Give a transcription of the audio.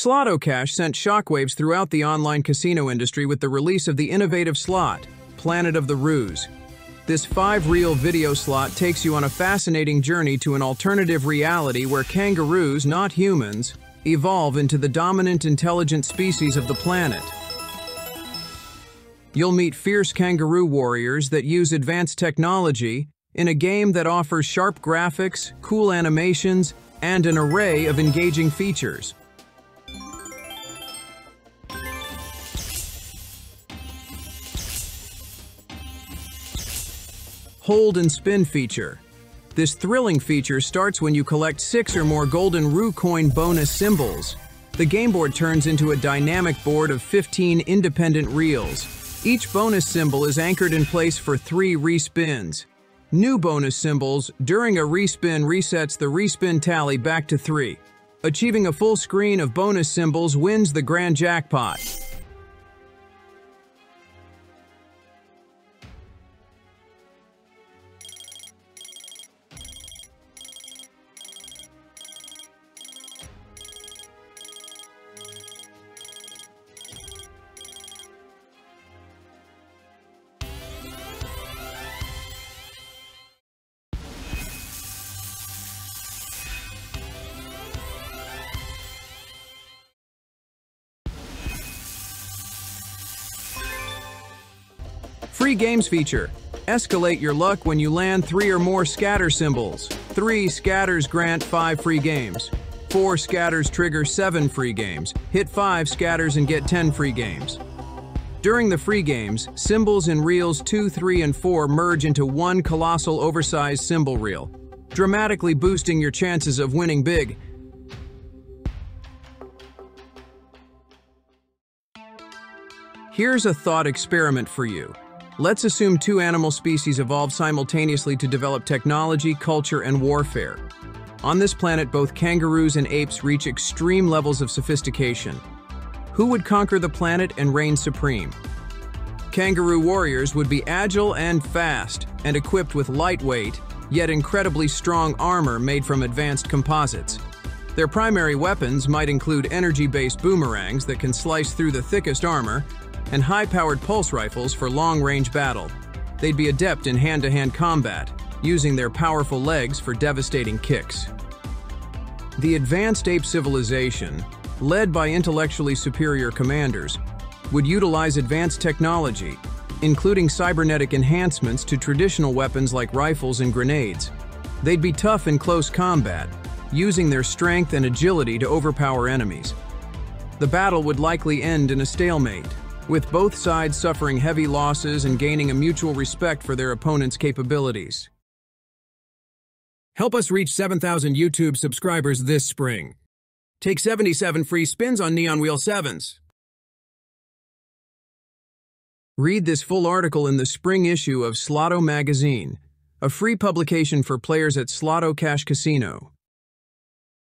Slotocash sent shockwaves throughout the online casino industry with the release of the innovative slot, Planet of the 'Roos. This five-reel video slot takes you on a fascinating journey to an alternative reality where kangaroos, not humans, evolve into the dominant intelligent species of the planet. You'll meet fierce kangaroo warriors that use advanced technology in a game that offers sharp graphics, cool animations, and an array of engaging features. Hold and Spin feature. This thrilling feature starts when you collect six or more golden Roo coin bonus symbols. The game board turns into a dynamic board of 15 independent reels. Each bonus symbol is anchored in place for three respins. New bonus symbols during a respin resets the respin tally back to three. Achieving a full screen of bonus symbols wins the grand jackpot. Free games feature. Escalate your luck when you land three or more scatter symbols. Three scatters grant five free games. Four scatters trigger seven free games. Hit five scatters and get 10 free games. During the free games, symbols in reels 2, 3, and 4 merge into one colossal oversized symbol reel, dramatically boosting your chances of winning big. Here's a thought experiment for you. Let's assume two animal species evolved simultaneously to develop technology, culture, and warfare. On this planet, both kangaroos and apes reach extreme levels of sophistication. Who would conquer the planet and reign supreme? Kangaroo warriors would be agile and fast, and equipped with lightweight, yet incredibly strong armor made from advanced composites. Their primary weapons might include energy-based boomerangs that can slice through the thickest armor, and high-powered pulse rifles for long-range battle. They'd be adept in hand-to-hand -hand combat, using their powerful legs for devastating kicks. The advanced ape civilization, led by intellectually superior commanders, would utilize advanced technology, including cybernetic enhancements to traditional weapons like rifles and grenades. They'd be tough in close combat, using their strength and agility to overpower enemies. The battle would likely end in a stalemate, with both sides suffering heavy losses and gaining a mutual respect for their opponent's capabilities. Help us reach 7,000 YouTube subscribers this spring. Take 77 free spins on Neon Wheel 7s. Read this full article in the spring issue of Sloto Magazine, a free publication for players at Sloto Cash Casino.